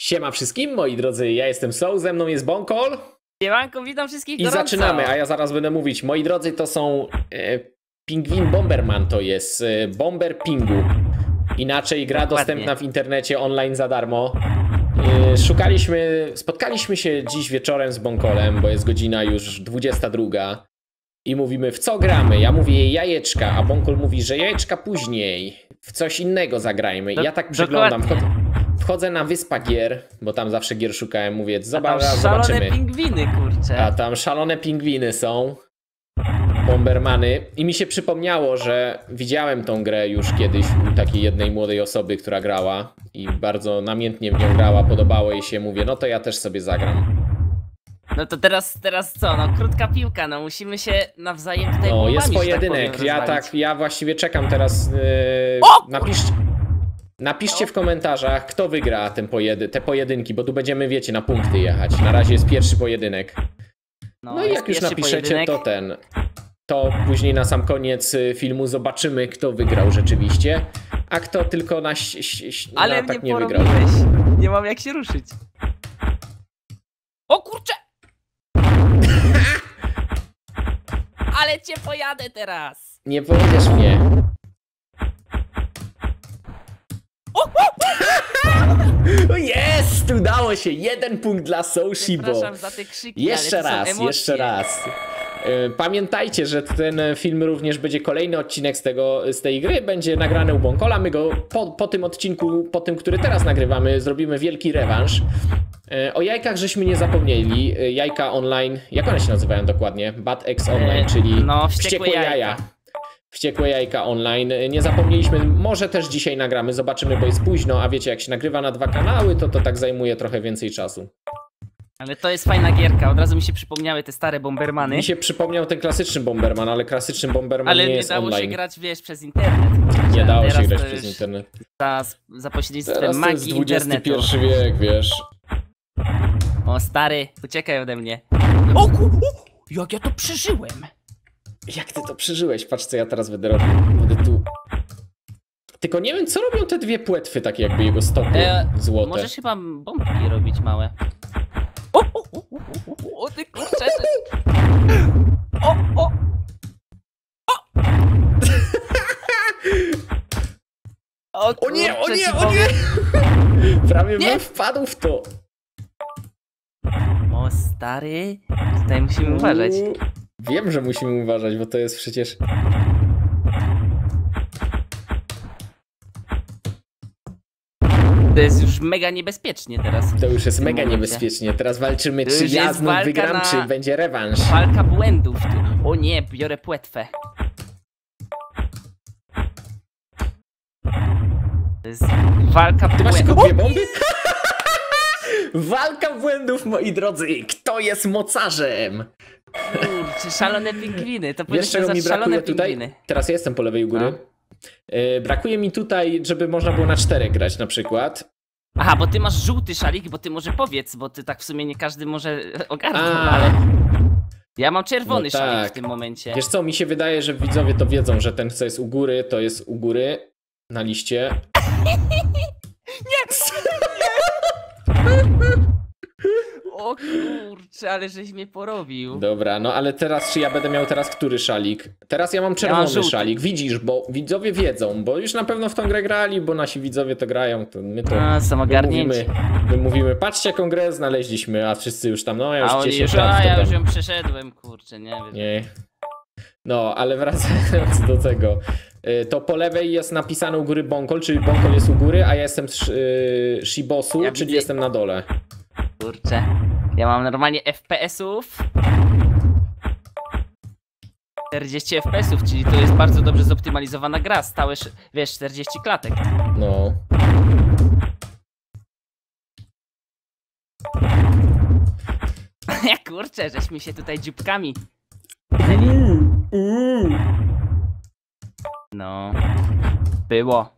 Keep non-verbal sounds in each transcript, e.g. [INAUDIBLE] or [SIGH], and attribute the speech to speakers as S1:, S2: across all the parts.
S1: Siema wszystkim, moi drodzy, ja jestem Soul, ze mną jest Bonkol
S2: Siemanko, witam wszystkich
S1: i
S2: gorąco.
S1: zaczynamy, a ja zaraz będę mówić. Moi drodzy, to są e, Pingwin Bomberman, to jest e, Bomber Pingu. Inaczej gra
S2: Dokładnie.
S1: dostępna w internecie online za darmo. E, szukaliśmy, spotkaliśmy się dziś wieczorem z Bonkolem, bo jest godzina już 22 i mówimy w co gramy. Ja mówię jajeczka, a Bonkol mówi, że jajeczka później. W coś innego zagrajmy. I ja tak przeglądam,
S2: dokładnie.
S1: Wchodzę, na wyspa gier, bo tam zawsze gier szukałem, mówię, zobacz,
S2: szalone
S1: zobaczymy.
S2: pingwiny, kurczę.
S1: A tam szalone pingwiny są. Bombermany. I mi się przypomniało, że widziałem tą grę już kiedyś u takiej jednej młodej osoby, która grała i bardzo namiętnie w nią grała, podobało jej się. Mówię, no to ja też sobie zagram.
S2: No to teraz, teraz co, no krótka piłka, no musimy się nawzajem tutaj
S1: No, jest
S2: tak
S1: pojedynek.
S2: powiem,
S1: ja tak, ja właściwie czekam teraz. Yy, napiszcie. Napiszcie w komentarzach, kto wygra ten pojedy te pojedynki, bo tu będziemy, wiecie, na punkty jechać. Na razie jest pierwszy pojedynek. No, i
S2: jest
S1: jak już napiszecie,
S2: pojedynek.
S1: to ten. To później na sam koniec y, filmu zobaczymy, kto wygrał rzeczywiście, a kto tylko na, ś-
S2: Ale
S1: na tak nie wygrał.
S2: Nie mam jak się ruszyć. O kurczę! [LAUGHS] Ale cię pojadę teraz!
S1: Nie powiedziesz mnie.
S2: O, o,
S1: O, [LAUGHS] Jest! Udało się! Jeden punkt dla Soushibo.
S2: Przepraszam za te krzyki,
S1: Jeszcze raz, jeszcze raz. Pamiętajcie, że ten film również będzie kolejny odcinek z, tego, z tej gry, będzie nagrany u Bonkola. My go po, po tym odcinku, po tym, który teraz nagrywamy, zrobimy wielki rewanż. Y, O jajkach żeśmy nie zapomnieli. Y, Jajka online, jak one się nazywają dokładnie? Bad X Online,
S2: E,
S1: czyli
S2: no, wściekłe jajka.
S1: Wściekłe jajka online. Nie zapomnieliśmy, może też dzisiaj nagramy, zobaczymy, bo jest późno, a wiecie, jak się nagrywa na dwa kanały, to to tak zajmuje trochę więcej czasu.
S2: Ale to jest fajna gierka, od razu mi się przypomniały te stare Bombermany.
S1: Mi się przypomniał ten klasyczny Bomberman, ale klasyczny Bomberman
S2: Ale
S1: nie
S2: nie
S1: jest
S2: dało
S1: online.
S2: się grać, wiesz, przez internet.
S1: Nie dało się grać przez internet.
S2: Za, za pośrednictwem
S1: Teraz to jest
S2: magii internetu.
S1: XXI wiek, wiesz.
S2: O stary, uciekaj ode mnie. O ku... Jak ja to przeżyłem!
S1: Jak ty to przeżyłeś? Patrz co ja teraz będę robił. Będę tu... Tylko nie wiem, co robią te dwie płetwy, takie jakby jego stopy
S2: E,
S1: złote.
S2: Możesz chyba bombki robić małe. O, o, o, o, o, o ty kurczę! O, o! O,
S1: O nie, o
S2: kurczę,
S1: nie,
S2: ci
S1: o nie! [LAUGHS] Prawie
S2: Nie!
S1: bym wpadł w to.
S2: O stary, tutaj musimy uważać.
S1: Wiem, że musimy uważać, bo to jest przecież...
S2: To jest już mega niebezpiecznie teraz.
S1: To już jest mega
S2: momencie.
S1: niebezpiecznie. Teraz walczymy, czy ja znów wygram,
S2: na-
S1: czy będzie rewanż.
S2: Walka błędów. tu. O nie, biorę płetwę. To jest walka
S1: Ty masz
S2: błędów.
S1: dwie bomby? [LAUGHS] Walka błędów, moi drodzy! Kto jest mocarzem?
S2: Kurczę, szalone pingwiny. To
S1: Wiesz, czego mi brakuje tutaj?
S2: pingwiny.
S1: Teraz jestem po lewej u góry.
S2: No.
S1: Yy, brakuje mi tutaj, żeby można było na czterech grać na przykład.
S2: Aha, bo ty masz żółty szalik, bo ty może powiedz, bo ty tak w sumie nie każdy może [LAUGHS] ogarnąć, ale... Ja mam czerwony
S1: No
S2: szalik
S1: tak.
S2: w tym momencie.
S1: Wiesz co, mi się wydaje, że widzowie to wiedzą, że ten, co jest u góry, to jest u góry na liście. [LAUGHS] [LAUGHS]
S2: O kurczę, ale żeś mnie porobił.
S1: Dobra, no ale teraz, czy ja będę miał teraz który szalik? Teraz ja mam czerwony
S2: żółty.
S1: szalik, widzisz, bo widzowie wiedzą, bo już na pewno w tą grę grali, bo nasi widzowie to grają, to my to...
S2: A, są
S1: My my mówimy, patrzcie jaką grę znaleźliśmy, a wszyscy już tam, no ja już
S2: A
S1: 10
S2: już,
S1: lat
S2: a ja już ją przeszedłem, kurczę, nie wiem.
S1: Nie. No, ale wracając do tego. y, To po lewej jest napisane u góry Bonkol, czyli Bonkol jest u góry, a ja jestem sz- y, Shibosu,
S2: Ja
S1: czyli
S2: widzę-
S1: jestem na dole.
S2: Kurczę. Ja mam normalnie FPS-ów. 40 FPS-ów, czyli to jest bardzo dobrze zoptymalizowana gra. Stałe, sz- wiesz, 40 klatek.
S1: No. [LAUGHS]
S2: Ja kurczę, żeśmy się tutaj dzióbkami. No. Było.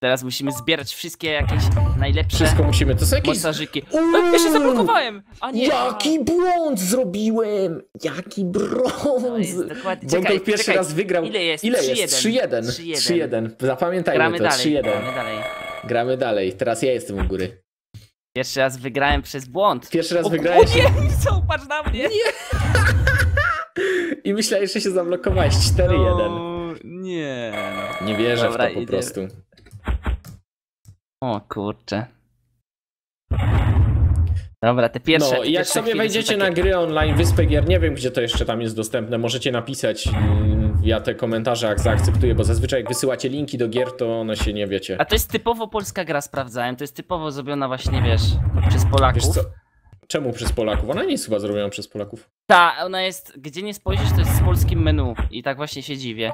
S2: Teraz musimy zbierać wszystkie jakieś najlepsze
S1: Wszystko musimy, to są jakieś...
S2: mocarzyki.
S1: Uuu!
S2: E, Ja się zablokowałem! A nie!
S1: Jaki błąd zrobiłem! Jaki brąz!
S2: jest dokładnie. Czekaj,
S1: pierwszy
S2: czekaj.
S1: raz wygrał.
S2: Ile jest?
S1: Ile
S2: 3-1.
S1: jest? 3-1.
S2: 3-1.
S1: 3-1. Zapamiętajmy
S2: Gramy
S1: to,
S2: dalej,
S1: 3-1.
S2: gramy dalej.
S1: Gramy dalej. Teraz ja jestem u góry.
S2: Pierwszy raz wygrałem przez błąd.
S1: Pierwszy raz
S2: O,
S1: wygrałeś
S2: O [LAUGHS] nie! Co, patrz na mnie!
S1: i myślałeś, że się zablokowałeś 4-1.
S2: No, nie. no.
S1: Nie wierzę
S2: Dobra,
S1: w to po
S2: idziemy.
S1: prostu.
S2: O kurczę. Dobra, te pierwsze.
S1: no jak sobie wejdziecie na
S2: takie-
S1: gry online Wyspę Gier, nie wiem gdzie to jeszcze tam jest dostępne, możecie napisać, mm, ja te komentarze jak zaakceptuję, bo zazwyczaj jak wysyłacie linki do gier, to one się nie wiecie.
S2: A to jest typowo polska gra, sprawdzałem. To jest typowo zrobiona właśnie, wiesz, przez Polaków.
S1: Wiesz co? Czemu przez Polaków? Ona nie jest chyba zrobiona przez Polaków.
S2: Ta, ona jest, gdzie nie spojrzysz, to jest z polskim menu. I tak właśnie się dziwię.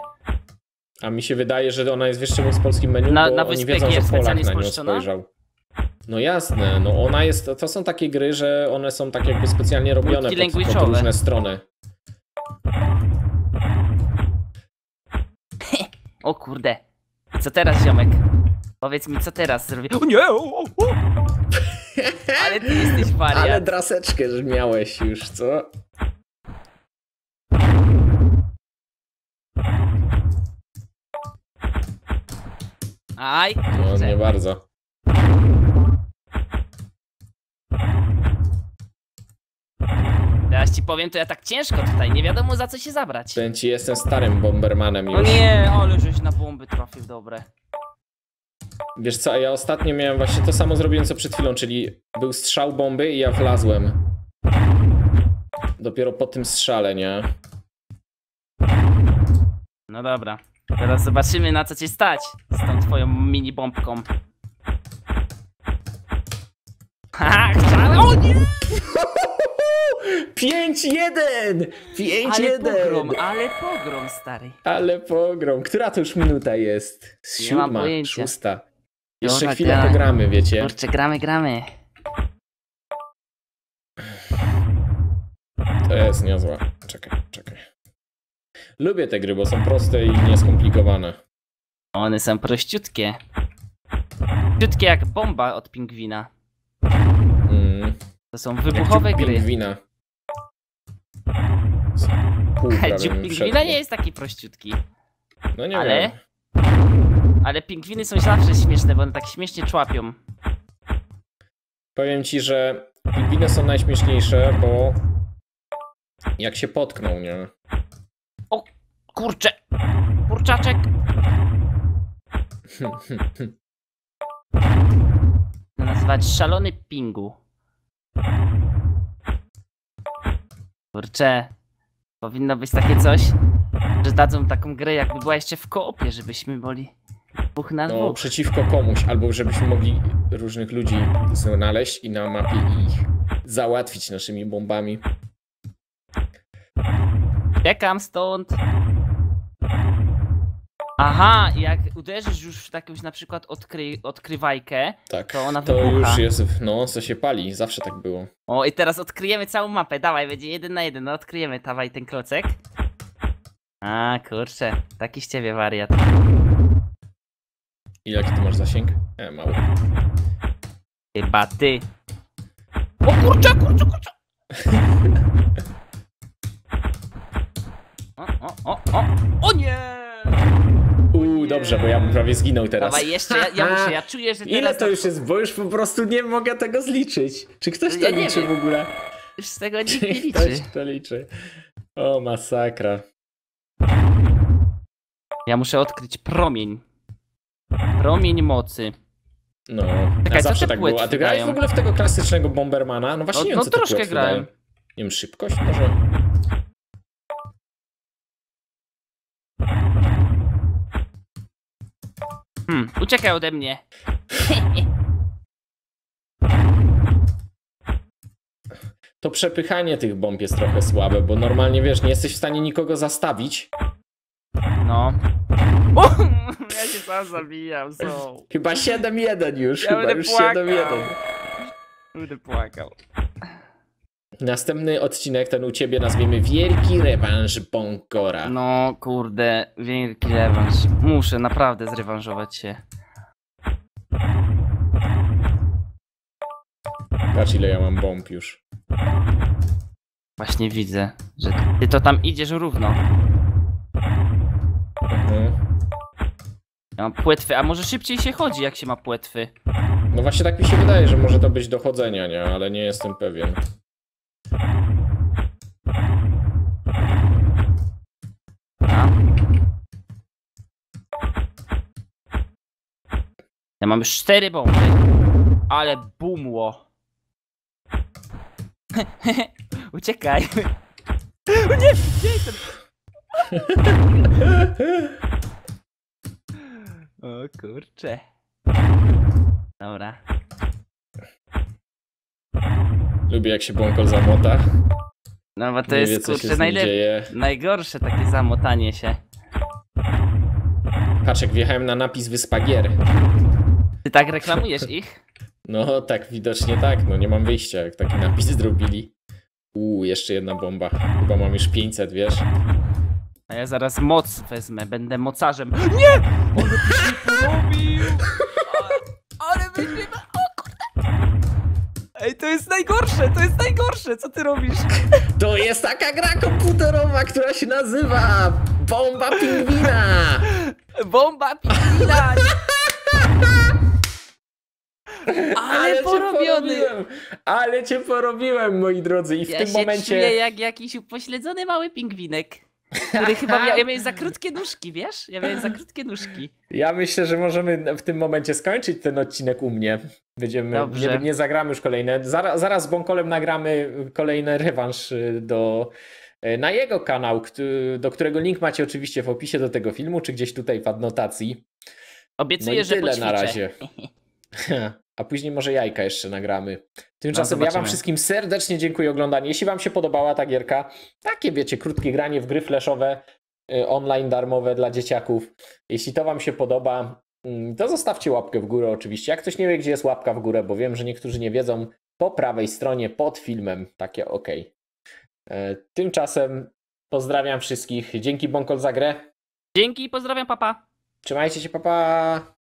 S1: A mi się wydaje, że ona jest wiesz czemu z polskim menu,
S2: Na-
S1: bo
S2: na
S1: oni wiedzą, że Polak na nią
S2: spolszczona?
S1: spojrzał. No jasne, no ona jest, to są takie gry, że one są tak jakby specjalnie robione pod, pod różne strony. [LAUGHS]
S2: O kurde. Co teraz, ziomek? Powiedz mi, co teraz zrobię. O nie! O, o. [LAUGHS] Ale ty jesteś
S1: Ale
S2: wariat.
S1: draseczkę że miałeś już, co?
S2: Aj,
S1: No nie bardzo.
S2: Teraz ci powiem, to ja tak ciężko tutaj, nie wiadomo za co się zabrać.
S1: Powiem ci, jestem starym bombermanem
S2: No
S1: już.
S2: nie, ale żeś na bomby trafił, dobre.
S1: Wiesz co, ja ostatnio miałem właśnie to samo zrobiłem co przed chwilą, czyli był strzał bomby i ja wlazłem. Dopiero po tym strzale, nie?
S2: No dobra. Teraz zobaczymy na co cię stać z tą twoją mini bombką. Haha, chciałem. O nie! [LAUGHS]
S1: 5-1! 5-1!
S2: Ale pogrom, ale pogrom, stary.
S1: Ale pogrom. Która to już minuta jest?
S2: Nie mam
S1: Siódma, szósta. Jeszcze
S2: Dobra,
S1: chwilę
S2: gramy.
S1: pogramy, wiecie?
S2: Kurczę, gramy, gramy.
S1: To jest niezła. Czekaj, czekaj. Lubię te gry, bo są proste i nieskomplikowane.
S2: One są prościutkie. Prościutkie jak bomba od pingwina.
S1: Mm.
S2: To są wybuchowe
S1: Jak
S2: gry.
S1: Pingwina.
S2: Dziób pingwina nie jest taki prościutki.
S1: No nie
S2: ale-
S1: wiem.
S2: Ale pingwiny są zawsze śmieszne, bo one tak śmiesznie człapią.
S1: Powiem ci, że pingwiny są najśmieszniejsze, bo jak się potkną, nie?
S2: Kurczę! Kurczaczek! To nazywać szalony pingu. Kurczę. Powinno być takie coś, że dadzą taką grę jakby była jeszcze w koopie, żebyśmy byli dwóch na
S1: No,
S2: dwóch.
S1: przeciwko komuś, albo żebyśmy mogli różnych ludzi znaleźć i na mapie ich załatwić naszymi bombami.
S2: Czekam stąd. Aha, jak uderzysz już w jakąś na przykład odkry, odkrywajkę,
S1: Tak,
S2: To ona
S1: to
S2: wybucha.
S1: już jest, no, co się pali, zawsze tak było.
S2: O, i teraz odkryjemy całą mapę. Dawaj, będzie jeden na jeden. No, odkryjemy, dawaj ten klocek. A, kurczę, taki z ciebie wariat.
S1: I jaki ty masz zasięg? E, mały.
S2: Chyba ty. O kurczę, kurczę, kurczę! [LAUGHS] O, o, o, o! O nie!
S1: Dobrze, bo ja bym prawie zginął teraz.
S2: Dawaj, jeszcze, ja, ja muszę, ja czuję, że teraz...
S1: Ile to już jest? Bo już po prostu nie mogę tego zliczyć. Czy ktoś to
S2: Ja
S1: liczy w ogóle?
S2: Już z tego nikt nie
S1: ktoś
S2: liczy.
S1: to liczy? O, masakra.
S2: Ja muszę odkryć promień. Promień mocy.
S1: No,
S2: Czekaj,
S1: zawsze tak było. A ty grałeś w ogóle w tego klasycznego Bombermana? No właśnie
S2: No-
S1: nie wiem,
S2: no
S1: co
S2: troszkę grałem.
S1: Nie wiem, szybkość może?
S2: Hmm, uciekaj ode mnie. [LAUGHS]
S1: To przepychanie tych bomb jest trochę słabe, bo normalnie wiesz, nie jesteś w stanie nikogo zastawić.
S2: No. O, [LAUGHS] ja się sam zabijam, so.
S1: Chyba 7-1 już,
S2: Ja
S1: chyba już
S2: płakał.
S1: 7-1.
S2: Będę płakał.
S1: Następny odcinek, ten u ciebie nazwiemy Wielki Rewanż Bongora.
S2: No kurde, wielki rewanż. Muszę naprawdę zrewanżować się.
S1: Patrz ile ja mam bomb już.
S2: Właśnie widzę, że ty to tam idziesz równo.
S1: Mhm.
S2: Ja mam płetwy, a może szybciej się chodzi jak się ma płetwy?
S1: No właśnie tak mi się wydaje, że może to być dochodzenia, nie? Ale nie jestem pewien.
S2: Ja mam już cztery bomby. Ale bumło. [LAUGHS] Uciekaj. [LAUGHS] [LAUGHS] O nie, gdzie jestem? O kurcze. Dobra.
S1: Lubię jak się bąkol zamota.
S2: No bo to
S1: nie
S2: jest
S1: wie,
S2: kurczę. Najgorsze takie zamotanie się.
S1: Patrz, jak wjechałem na napis Wyspa Gier.
S2: Ty tak reklamujesz ich? [LAUGHS]
S1: No tak, widocznie tak. No nie mam wyjścia, jak taki napis zrobili. Uuu, jeszcze jedna bomba. Chyba mam już 500, wiesz?
S2: A ja zaraz moc wezmę, będę mocarzem. Nie! On by się porobił! Ale będzie... O kurde! Ej, to jest najgorsze, to jest najgorsze, co ty robisz?
S1: To jest taka gra komputerowa, która się nazywa Bomba Pingwina!
S2: Bomba pingwina! [LAUGHS] Ale
S1: cię
S2: porobiony!
S1: porobiłem! Ale cię porobiłem, moi drodzy. I w
S2: Ja
S1: tym
S2: się
S1: momencie...
S2: czuję jak jakiś upośledzony mały pingwinek. Który [LAUGHS] chyba miał, ja miałem za krótkie nóżki, wiesz? Ja miałem za krótkie nóżki.
S1: Ja myślę, że możemy w tym momencie skończyć ten odcinek u mnie. Będziemy,
S2: Dobrze.
S1: nie, nie zagramy już kolejne. Zaraz, zaraz z Bąkolem nagramy kolejny rewanż y, do, y, na jego kanał, do którego link macie oczywiście w opisie do tego filmu, czy gdzieś tutaj w adnotacji. No
S2: Obiecuję,
S1: i
S2: że
S1: tyle
S2: poćwiczę.
S1: na razie. [LAUGHS] A później może jajka jeszcze nagramy. Tymczasem ja wam wszystkim serdecznie dziękuję za oglądanie. Jeśli wam się podobała ta gierka, takie wiecie, krótkie granie w gry flashowe, y, online darmowe dla dzieciaków. Jeśli to wam się podoba, mm, to zostawcie łapkę w górę oczywiście. Jak ktoś nie wie, gdzie jest łapka w górę, bo wiem, że niektórzy nie wiedzą, po prawej stronie pod filmem, takie ok. E, Tymczasem pozdrawiam wszystkich. Dzięki Bonkol za grę.
S2: Dzięki, pozdrawiam papa.
S1: Trzymajcie się, papa. Pa.